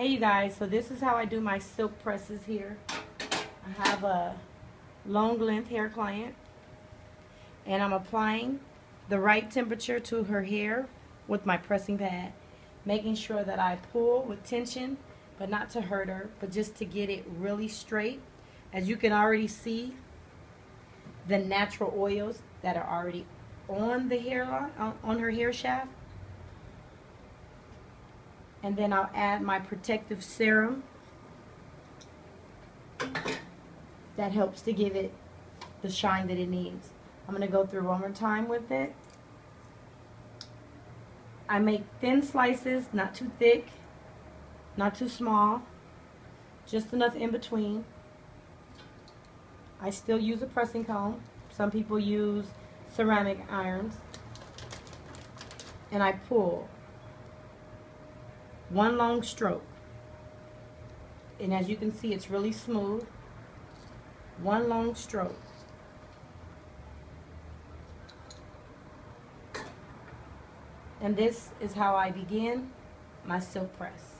Hey you guys, so this is how I do my silk presses here. I have a long length hair client and I'm applying the right temperature to her hair with my pressing pad. Making sure that I pull with tension, but not to hurt her, but just to get it really straight. As you can already see, the natural oils that are already on the hairline, on, on her hair shaft. And then I'll add my protective serum. That helps to give it the shine that it needs. I'm going to go through one more time with it. I make thin slices, not too thick, not too small, just enough in between. I still use a pressing comb. Some people use ceramic irons. And I pull one long stroke. And as you can see, it's really smooth. One long stroke. And this is how I begin my silk press.